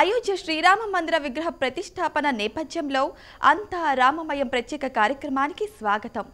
అయోధ్య శ్రీరామ మందిర విగ్రహ ప్రతిష్టాపన నేపథ్యంలో అంతా రామమయం ప్రత్యేక కార్యక్రమానికి స్వాగతం.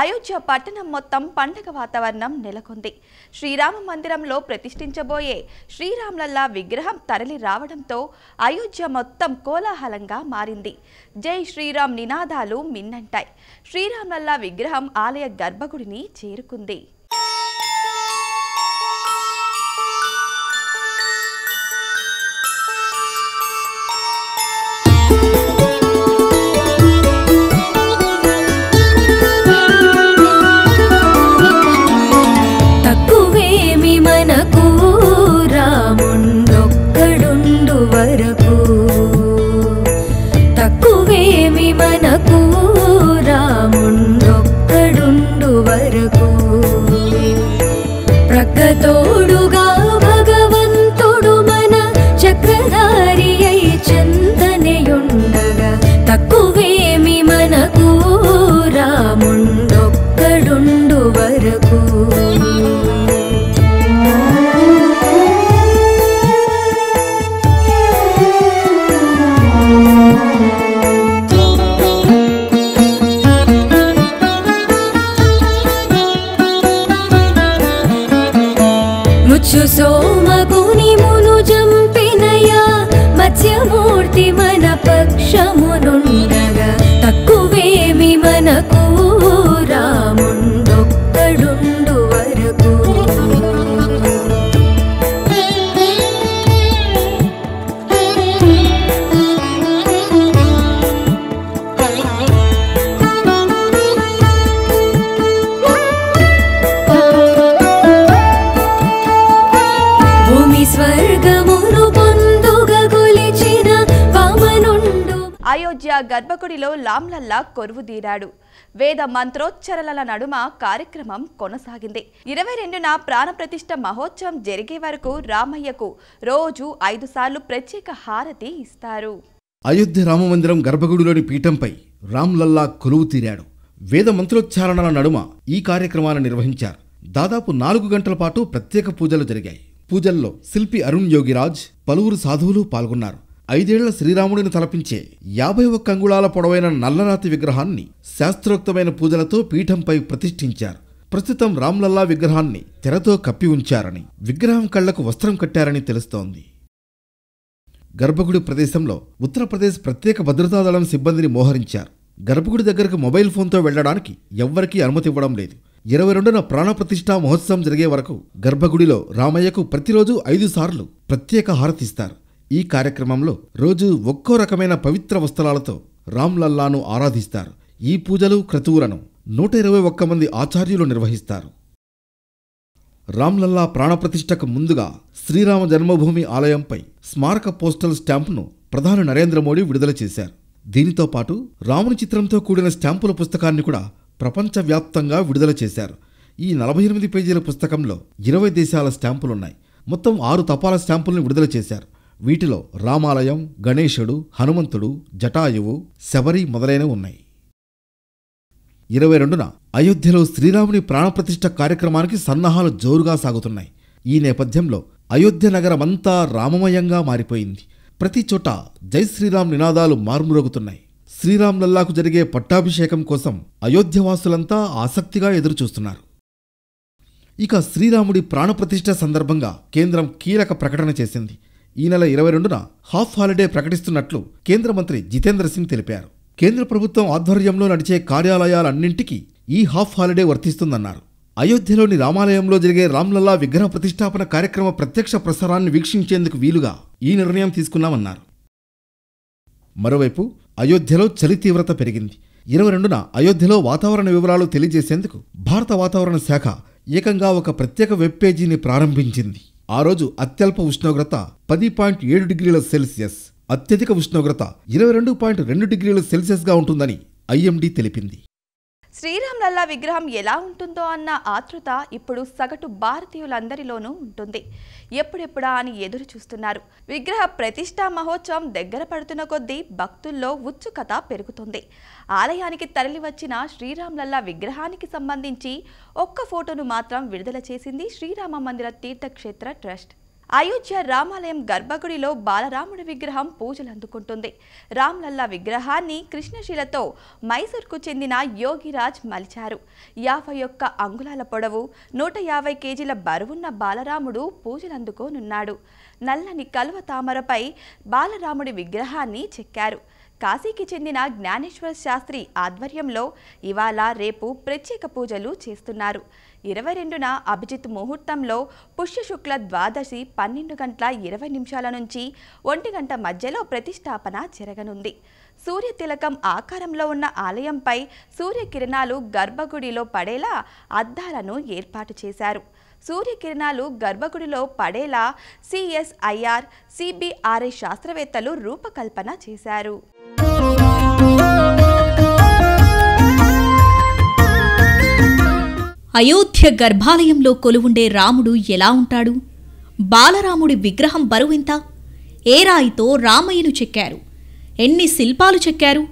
అయోధ్య పట్టణం మొత్తం పండగ వాతావరణం నెలకొంది. శ్రీరామ మందిరంలో ప్రతిష్ఠించబోయే శ్రీరామ్లల్లా విగ్రహం తరలి రావడంతో అయోధ్య మొత్తం కోలాహలంగా మారింది. జై శ్రీరామ్ నినాదాలు మిన్నంటాయి. శ్రీరాములల్లా విగ్రహం ఆలయ గర్భగుడిని చేరుకుంది. ु जम्पनया मत्स्यमूर्तिमनपक्षमुनुण्ड గర్భగుడిలో లామ్లల్లా కొరువుదీరాడు వేద మంత్రోచ్చరణల నడుమ కార్యక్రమం కొనసాగింది. ఇరవై రెండున ప్రాణప్రతిష్ఠ మహోత్సవం జరిగే వరకు రామయ్యకు రోజు ఐదు సార్లు ప్రత్యేక హారతి ఇస్తారు. అయోధ్య రామమందిరం గర్భగుడిలోని పీఠంపై రామ్లల్లా కొలువు తీరాడు. వేద మంత్రోచ్చారణల నడుమ ఈ కార్యక్రమాన్ని నిర్వహించారు. దాదాపు నాలుగు గంటల పాటు ప్రత్యేక పూజలు జరిగాయి. పూజల్లో శిల్పి అరుణ్ యోగిరాజ్ పలువురు సాధువులు పాల్గొన్నారు. ఐదేళ్ళ శ్రీరాముడిని తలపించే యాభై ఒక్క అంగుళాల పొడవైన నల్లరాతి విగ్రహాన్ని శాస్త్రోక్తమైన పూజలతో పీఠంపై ప్రతిష్ఠించారు. ప్రస్తుతం రామ్లల్లా విగ్రహాన్ని తెరతో కప్పి ఉంచారని విగ్రహం కళ్ళకు వస్త్రం కట్టారని తెలుస్తోంది. గర్భగుడి ప్రదేశంలో ఉత్తరప్రదేశ్ ప్రత్యేక భద్రతా దళం సిబ్బందిని మోహరించారు. గర్భగుడి దగ్గరకు మొబైల్ ఫోన్తో వెళ్ళడానికి ఎవ్వరికీ అనుమతి ఇవ్వడం లేదు. ఇరవై రెండున ప్రాణప్రతిష్ఠా మహోత్సవం జరిగే వరకు గర్భగుడిలో రామయ్యకు ప్రతిరోజు ఐదు సార్లు ప్రత్యేక హారతిస్తారు ఈ కార్యక్రమంలో రోజు ఒక్కో రకమైన పవిత్ర వస్త్రాలతో రామ్లల్లాను ఆరాధిస్తారు. ఈ పూజలు క్రతువులను నూట ఇరవై ఒక్క మంది ఆచార్యులు నిర్వహిస్తారు. రామ్లల్లా ప్రాణప్రతిష్ఠకు ముందుగా శ్రీరామ జన్మభూమి ఆలయంపై స్మారక పోస్టల్ స్టాంపును ప్రధాని నరేంద్ర మోడీ విడుదల చేశారు. దీనితో పాటు రాముని చిత్రంతో కూడిన స్టాంపుల పుస్తకాన్ని కూడా ప్రపంచవ్యాప్తంగా విడుదల చేశారు. ఈ నలభై ఎనిమిది పేజీల పుస్తకంలో ఇరవై దేశాల స్టాంపులున్నాయి. మొత్తం ఆరు తపాలా స్టాంపుల్ని విడుదల చేశారు. వీటిలో రామాలయం గణేశుడు హనుమంతుడు జటాయువు శబరి మొదలైనవి ఉన్నాయి. ఇరవై రెండున అయోధ్యలో శ్రీరాముని ప్రాణప్రతిష్ఠ కార్యక్రమానికి సన్నాహాలు జోరుగా సాగుతున్నాయి. ఈ నేపథ్యంలో అయోధ్య నగరమంతా రామమయంగా మారిపోయింది. ప్రతి చోట జై శ్రీరామ్ నినాదాలు మార్మురగుతున్నాయి. శ్రీరామ్ లల్లాకు జరిగే పట్టాభిషేకం కోసం అయోధ్యవాసులంతా ఆసక్తిగా ఎదురుచూస్తున్నారు. ఇక శ్రీరాముడి ప్రాణప్రతిష్ఠ సందర్భంగా కేంద్రం కీలక ప్రకటన చేసింది. ఈ నెల ఇరవై రెండున హాఫ్ హాలిడే ప్రకటిస్తున్నట్లు కేంద్ర మంత్రి జితేంద్ర సింగ్ తెలిపారు. కేంద్ర ప్రభుత్వం ఆధ్వర్యంలో నడిచే కార్యాలయాలన్నింటికీ ఈ హాఫ్ హాలిడే వర్తిస్తుందన్నారు. అయోధ్యలోని రామాలయంలో జరిగే రామ్లల్లా విగ్రహ ప్రతిష్టాపన కార్యక్రమ ప్రత్యక్ష ప్రసారాన్ని వీక్షించేందుకు వీలుగా ఈ నిర్ణయం తీసుకున్నామన్నారు. మరోవైపు అయోధ్యలో చలి తీవ్రత పెరిగింది. ఇరవై రెండున అయోధ్యలో వాతావరణ వివరాలు తెలియజేసేందుకు భారత వాతావరణ శాఖ ఏకంగా ఒక ప్రత్యేక వెబ్ పేజీని ప్రారంభించింది. ఆ రోజు అత్యల్ప ఉష్ణోగ్రత పది పాయింట్ ఏడు డిగ్రీల సెల్సియస్ అత్యధిక ఉష్ణోగ్రత ఇరవై రెండు పాయింట్ రెండు డిగ్రీల సెల్సియస్గా ఉంటుందని ఐఎండీ తెలిపింది. శ్రీరామ్ విగ్రహం ఎలా ఉంటుందో అన్న ఆతృత ఇప్పుడు సగటు భారతీయులందరిలోనూ ఉంటుంది. ఎప్పుడెప్పుడా అని ఎదురు చూస్తున్నారు విగ్రహ ప్రతిష్టా మహోత్సవం దగ్గర పడుతున్న కొద్దీ భక్తుల్లో ఉత్సుకత పెరుగుతుంది. ఆలయానికి తరలివచ్చిన శ్రీరామ్లల్లా విగ్రహానికి సంబంధించి ఒక్క ఫోటోను మాత్రం విడుదల చేసింది శ్రీరామ మందిర తీర్థక్షేత్ర ట్రస్ట్. అయోధ్య రామాలయం గర్భగుడిలో బాలరాముడి విగ్రహం పూజలు అందుకుంటుంది. రామ్లల్లా విగ్రహాన్ని కృష్ణశిలతో మైసూర్కు చెందిన యోగిరాజ్ మలిచారు. యాభై ఒక్క అంగుళాల పొడవు నూట యాభై కేజీల బరువున్న బాలరాముడు పూజలు అందుకోనున్నాడు. నల్లని కలువ తామరపై బాలరాముడి విగ్రహాన్ని చెక్కారు. కాశీకి చెందిన జ్ఞానేశ్వర శాస్త్రి ఆధ్వర్యంలో ఇవాళ రేపు ప్రత్యేక పూజలు చేస్తున్నారు. ఇరవై రెండున అభిజిత్ ముహూర్తంలో పుష్యశుక్ల ద్వాదశి పన్నెండు గంటల ఇరవై నిమిషాల నుంచి ఒంటి గంట మధ్యలో ప్రతిష్టాపన జరగనుంది. సూర్య తిలకం ఆకారంలో ఉన్న ఆలయంపై సూర్యకిరణాలు గర్భగుడిలో పడేలా అద్దాలను ఏర్పాటు చేశారు. సూర్యకిరణాలు గర్భగుడిలో పడేలా సిఎస్ఐఆర్ సిబిఆర్ఐ శాస్త్రవేత్తలు రూపకల్పన చేశారు. అయోధ్య గర్భాలయంలో కొలువుండే రాముడు ఎలా ఉంటాడు? బాలరాముడి విగ్రహం బరువెంత ఏ రాయితో రామయ్యను చెక్కారు? ఎన్ని శిల్పాలు చెక్కారు?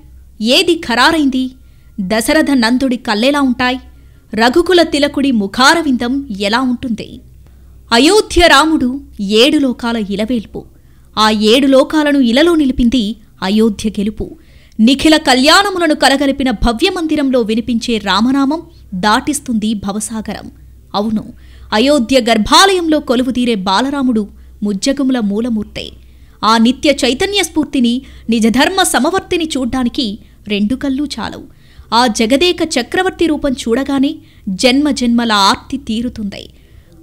ఏది ఖరారైంది? దశరథ నందుడి కళ్ళెలా ఉంటాయి? రఘుకుల తిలకుడి ముఖారవిందం ఎలా ఉంటుంది? అయోధ్య రాముడు ఏడు లోకాల ఇలవేల్పు. ఆ ఏడు లోకాలను ఇలలో నిలిపింది అయోధ్య గెలుపు. నిఖిల కళ్యాణములను కలగలిపిన భవ్యమందిరంలో వినిపించే రామనామం దాటిస్తుంది భవసాగరం. అవును అయోధ్య గర్భాలయంలో కొలువుదీరే బాలరాముడు ముజ్జగముల మూలమూర్తే. ఆ నిత్య చైతన్య స్ఫూర్తిని నిజధర్మ సమవర్తిని చూడ్డానికి రెండు కళ్ళు చాలవు. ఆ జగదేక చక్రవర్తి రూపం చూడగానే జన్మ జన్మల ఆర్తి తీరుతుంది.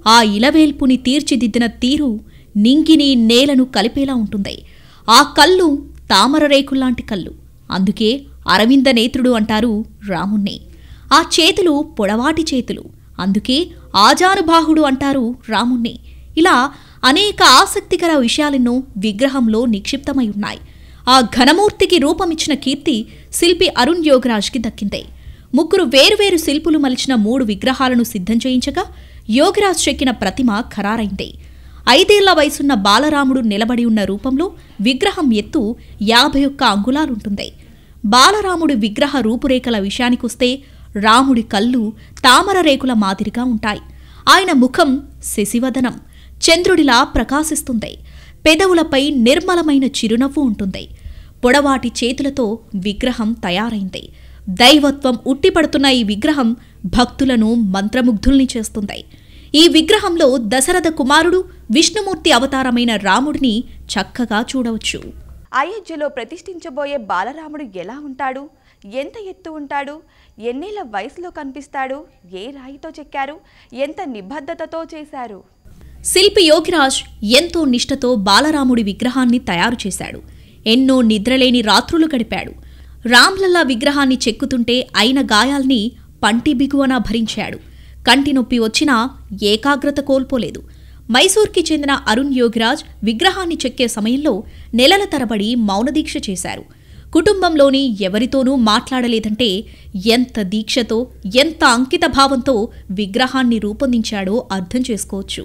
ఆ ఇలవేల్పుని తీర్చిదిద్దిన తీరు నింగిని నేలను కలిపేలా ఉంటుంది. ఆ కళ్ళు తామర రేకుల్లాంటి కళ్ళు. అందుకే అరవింద నేత్రుడు అంటారు రాముణ్ణి. ఆ చేతులు పొడవాటి చేతులు. అందుకే ఆజానుబాహుడు అంటారు రాముణ్ణి. ఇలా అనేక ఆసక్తికర విషయాలెన్నో విగ్రహంలో నిక్షిప్తమై ఉన్నాయి. ఆ ఘనమూర్తికి రూపమిచ్చిన కీర్తి శిల్పి అరుణ్ యోగరాజ్కి దక్కింది. ముగ్గురు వేరువేరు శిల్పులు మలిచిన మూడు విగ్రహాలను సిద్ధం చేయించగా యోగిరాజ్ చెక్కిన ప్రతిమ ఖరారైంది. ఐదేళ్ళ వయసున్న బాలరాముడు నిలబడి ఉన్న రూపంలో విగ్రహం ఎత్తు యాభై ఒక్క అంగుళాలుంటుంది. బాలరాముడి విగ్రహ రూపురేఖల విషయానికొస్తే రాముడి కళ్ళు తామర రేకుల మాదిరిగా ఉంటాయి. ఆయన ముఖం శశివదనం. చంద్రుడిలా ప్రకాశిస్తుంది. పెదవులపై నిర్మలమైన చిరునవ్వు ఉంటుంది. పొడవాటి చేతులతో విగ్రహం తయారైంది. దైవత్వం ఉట్టిపడుతున్న ఈ విగ్రహం భక్తులను మంత్రముగ్ధుల్ని చేస్తుంది. ఈ విగ్రహంలో దశరథ కుమారుడు విష్ణుమూర్తి అవతారమైన రాముడిని చక్కగా చూడవచ్చు. అయోధ్యలో ప్రతిష్ఠించబోయే బాలరాముడు ఎలా ఉంటాడు? ఎంత ఎత్తు ఉంటాడు? ఎన్నేళ్ళ వయసులో కనిపిస్తాడు? ఏ రాయితో చెక్కారు? ఎంత నిబద్ధతతో చేశారు? శిల్పి యోగిరాజ్ ఎంతో నిష్ఠతో బాలరాముడి విగ్రహాన్ని తయారు చేశాడు. ఎన్నో నిద్రలేని రాత్రులు గడిపాడు. రామ్లల్లా విగ్రహాన్ని చెక్కుతుంటే అయిన గాయాల్ని పంటి బిగువన భరించాడు. కంటి నొప్పి వచ్చినా ఏకాగ్రత కోల్పోలేదు. మైసూర్కి చెందిన అరుణ్ యోగిరాజ్ విగ్రహాన్ని చెక్కే సమయంలో నెలల తరబడి మౌనదీక్ష చేశారు. కుటుంబంలోని ఎవరితోనూ మాట్లాడలేదంటే ఎంత దీక్షతో ఎంత అంకిత భావంతో విగ్రహాన్ని రూపొందించాడో అర్థం చేసుకోవచ్చు.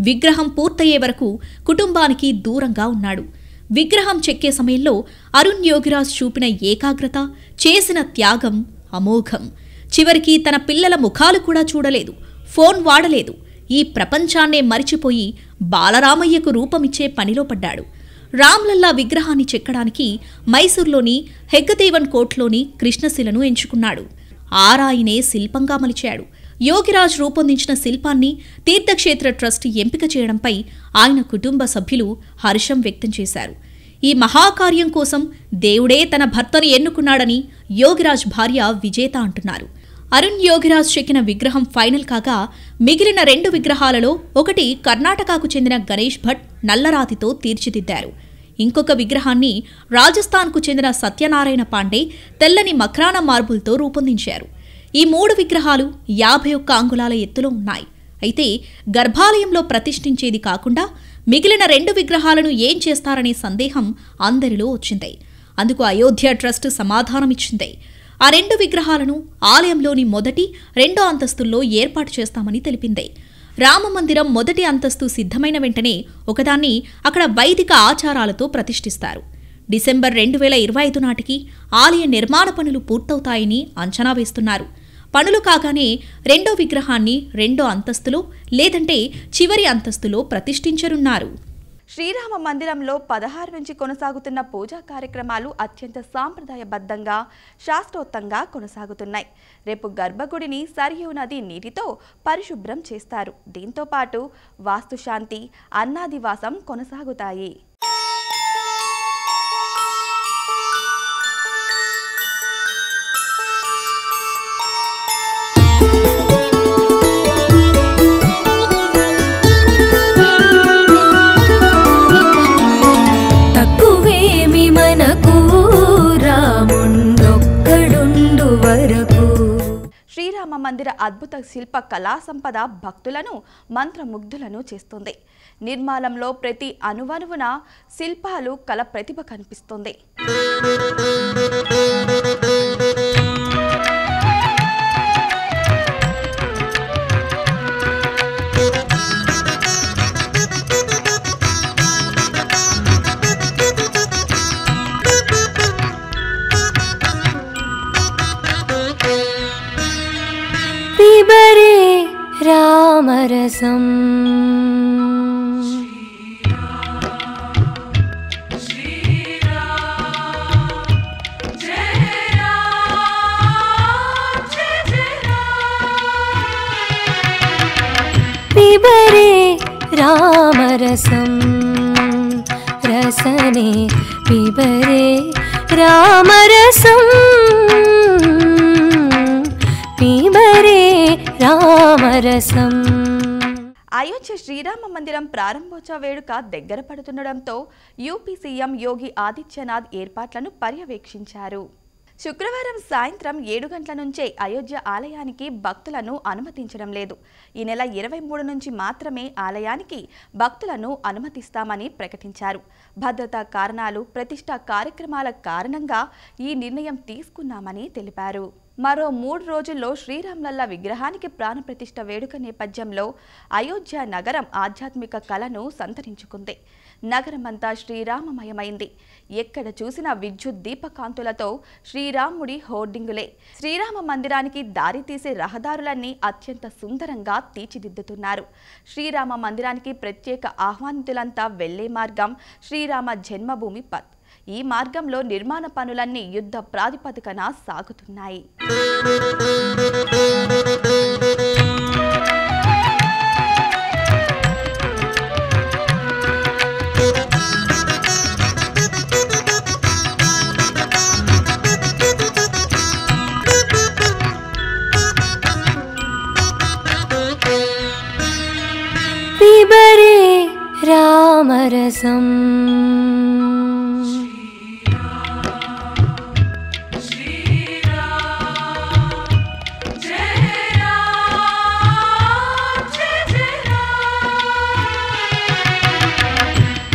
విగ్రహం పూర్తయ్యే వరకు కుటుంబానికి దూరంగా ఉన్నాడు. విగ్రహం చెక్కే సమయంలో అరుణ్ యోగిరాజ్ చూపిన ఏకాగ్రత చేసిన త్యాగం అమోఘం. చివరికి తన పిల్లల ముఖాలు కూడా చూడలేదు. ఫోన్ వాడలేదు. ఈ ప్రపంచాన్నే మరిచిపోయి బాలరామయ్యకు రూపమిచ్చే పనిలో పడ్డాడు. రామ్లల్లా విగ్రహాన్ని చెక్కడానికి మైసూర్లోని హెగ్గదేవన్ కోట్లోని కృష్ణశిలను ఎంచుకున్నాడు. ఆరాయినే శిల్పంగా మలిచాడు. యోగిరాజ్ రూపొందించిన శిల్పాన్ని తీర్థక్షేత్ర ట్రస్ట్ ఎంపిక చేయడంపై ఆయన కుటుంబ సభ్యులు హర్షం వ్యక్తం చేశారు. ఈ మహాకార్యం కోసం దేవుడే తన భర్తను ఎన్నుకున్నాడని యోగిరాజ్ భార్య విజేత అంటున్నారు. అరుణ్ యోగిరాజ్ చెక్కిన విగ్రహం ఫైనల్ కాగా మిగిలిన రెండు విగ్రహాలలో ఒకటి కర్ణాటకకు చెందిన గణేష్ భట్ నల్లరాతితో తీర్చిదిద్దారు. ఇంకొక విగ్రహాన్ని రాజస్థాన్కు చెందిన సత్యనారాయణ పాండే తెల్లని మక్రాన మార్బుల్తో రూపొందించారు. ఈ మూడు విగ్రహాలు యాభై ఒక్క అంగుళాల ఎత్తులో ఉన్నాయి. అయితే గర్భాలయంలో ప్రతిష్ఠించేది కాకుండా మిగిలిన రెండు విగ్రహాలను ఏం చేస్తారనే సందేహం అందరిలో వచ్చింది. అందుకు అయోధ్య ట్రస్ట్ సమాధానమిచ్చింది. ఆ రెండు విగ్రహాలను ఆలయంలోని మొదటి రెండో అంతస్తుల్లో ఏర్పాటు చేస్తామని తెలిపింది. రామమందిరం మొదటి అంతస్తు సిద్ధమైన వెంటనే ఒకదాన్ని అక్కడ వైదిక ఆచారాలతో ప్రతిష్ఠిస్తారు. డిసెంబర్ రెండు వేల ఇరవై ఐదు నాటికి ఆలయ నిర్మాణ పనులు పూర్తవుతాయని అంచనా వేస్తున్నారు. పనులు కాగానే రెండో విగ్రహాన్ని రెండో అంతస్తులో లేదంటే చివరి అంతస్తులో ప్రతిష్ఠించనున్నారు. శ్రీరామ మందిరంలో పదహారు నుంచి కొనసాగుతున్న పూజా కార్యక్రమాలు అత్యంత సాంప్రదాయబద్ధంగా శాస్త్రోత్తంగా కొనసాగుతున్నాయి. రేపు గర్భగుడిని సరియు నది నీటితో పరిశుభ్రం చేస్తారు. దీంతో పాటు వాస్తుశాంతి అన్నాదివాసం కొనసాగుతాయి. మందిర అద్భుత శిల్ప కళా సంపద భక్తులను మంత్రముగ్ధులను చేస్తుంది. నిర్మాణంలో ప్రతి అణువణువున శిల్పాలు కళ ప్రతిభ కనిపిస్తుంది. पी पिबरे रामरसं रसने पिबरे रामरसं पी रामरसम्। అయోధ్య శ్రీరామ మందిరం ప్రారంభోత్సవ వేడుక దగ్గర పడుతుండటంతో యూపీ సీఎం యోగి ఆదిత్యనాథ్ ఏర్పాట్లను పర్యవేక్షించారు. శుక్రవారం సాయంత్రం ఏడు గంటల నుంచే అయోధ్య ఆలయానికి భక్తులను అనుమతించడం లేదు. ఈ నెల ఇరవై మూడు నుంచి మాత్రమే ఆలయానికి భక్తులను అనుమతిస్తామని ప్రకటించారు. భద్రతా కారణాలు ప్రతిష్టా కార్యక్రమాల కారణంగా ఈ నిర్ణయం తీసుకున్నామని తెలిపారు. మరో మూడు రోజుల్లో శ్రీరామ్లల్ల విగ్రహానికి ప్రాణప్రతిష్ఠ వేడుక నేపథ్యంలో అయోధ్య నగరం ఆధ్యాత్మిక కళను సంతరించుకుంది. నగరమంతా శ్రీరామమయమైంది. ఎక్కడ చూసిన విద్యుత్ దీపకాంతులతో శ్రీరాముడి హోర్డింగులే. శ్రీరామ మందిరానికి దారి తీసే రహదారులన్నీ అత్యంత సుందరంగా తీర్చిదిద్దుతున్నారు. శ్రీరామ మందిరానికి ప్రత్యేక ఆహ్వానితులంతా వెళ్ళే మార్గం శ్రీరామ జన్మభూమి పత్ ఈ మార్గంలో నిర్మాణ పనులన్నీ యుద్ధ ప్రాతిపదికన సాగుతున్నాయి.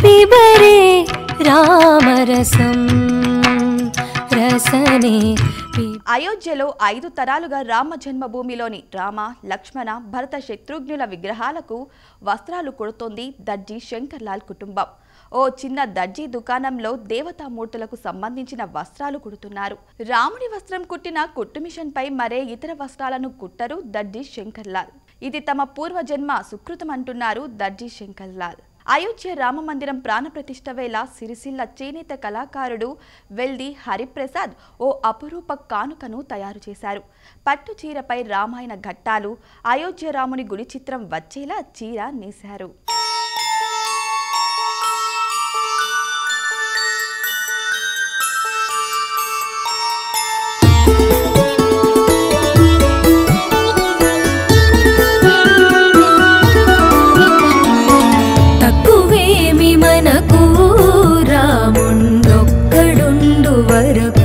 పిబరే రామరసం. రసనే అయోధ్యలో ఐదు తరాలుగా రామ జన్మభూమిలోని రామ లక్ష్మణ భరత శత్రుఘ్నుల విగ్రహాలకు వస్త్రాలు కుడుతోంది దర్జీ శంకర్లాల్ కుటుంబం. ఓ చిన్న దర్జీ దుకాణంలో దేవతామూర్తులకు సంబంధించిన వస్త్రాలు కుడుతున్నారు. రాముడి వస్త్రం కుట్టిన కుట్టు మిషన్ పై మరే ఇతర వస్త్రాలను కుట్టరు దర్జీ శంకర్లాల్. ఇది తమ పూర్వజన్మ సుకృతం అంటున్నారు దర్జీ శంకర్లాల్. అయోధ్య రామ మందిరం ప్రాణప్రతిష్ఠ వేళ సిరిసిల్ల చేనేత కళాకారుడు వెల్ది హరిప్రసాద్ ఓ అపురూప కానుకను తయారు చేశారు. పట్టు చీరపై రామాయణ ఘట్టాలు అయోధ్య రాముని గుడి చిత్రం వచ్చేలా చీర నేశారు. വരും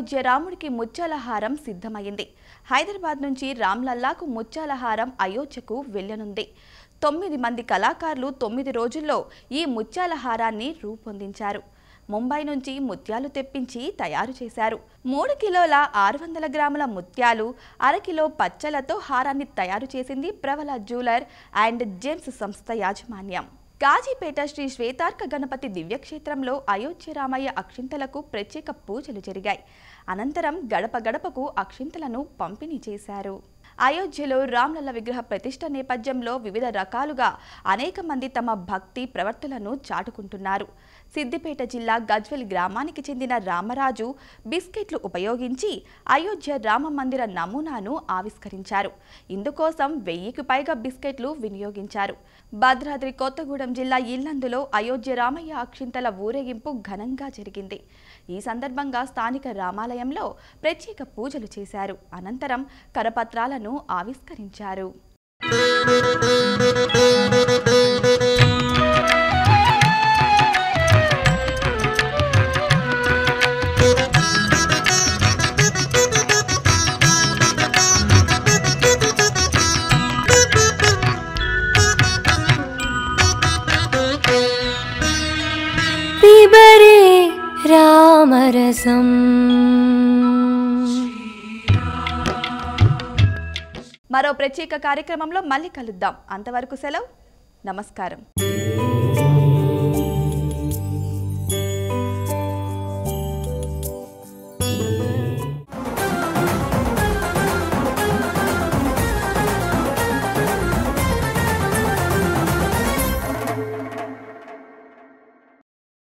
అయోధ్య రాముడికి ముత్యాల హారం సిద్ధమైంది. హైదరాబాద్ నుంచి రామ్లల్లాకు ముత్యాల హారం అయోధ్యకు వెళ్ళనుంది. తొమ్మిది మంది కళాకారులు తొమ్మిది రోజుల్లో ఈ ముత్యాల హారాన్ని రూపొందించారు. ముంబై నుంచి ముత్యాలు తెప్పించి తయారు చేశారు. మూడు కిలోల ఆరు వందల గ్రాముల ముత్యాలు అరకిలో పచ్చలతో హారాన్ని తయారు చేసింది ప్రవల జ్యువెలర్ అండ్ జేమ్స్ సంస్థ యాజమాన్యం. కాజీపేట శ్రీ శ్వేతార్క గణపతి దివ్యక్షేత్రంలో అయోధ్య రామయ్య అక్షింతలకు ప్రత్యేక పూజలు జరిగాయి. అనంతరం గడప గడపకు అక్షింతలను పంపిణీ చేశారు. అయోధ్యలో రామ్లల్ల విగ్రహ ప్రతిష్ట నేపథ్యంలో వివిధ రకాలుగా అనేక మంది తమ భక్తి ప్రవర్తులను చాటుకుంటున్నారు. సిద్దిపేట జిల్లా గజ్వెల్ గ్రామానికి చెందిన రామరాజు బిస్కెట్లు ఉపయోగించి అయోధ్య రామ మందిర నమూనాను ఆవిష్కరించారు. ఇందుకోసం వెయ్యికి పైగా బిస్కెట్లు వినియోగించారు. భద్రాద్రి కొత్తగూడెం జిల్లా ఇల్లందులో అయోధ్య రామయ్య అక్షింతల ఊరేగింపు ఘనంగా జరిగింది. ఈ సందర్భంగా స్థానిక రామాలయంలో ప్రత్యేక పూజలు చేశారు. అనంతరం కరపత్రాలను ఆవిష్కరించారు. రామరసం. మరో ప్రత్యేక కార్యక్రమంలో మళ్ళీ కలుద్దాం. అంతవరకు సెలవు. నమస్కారం.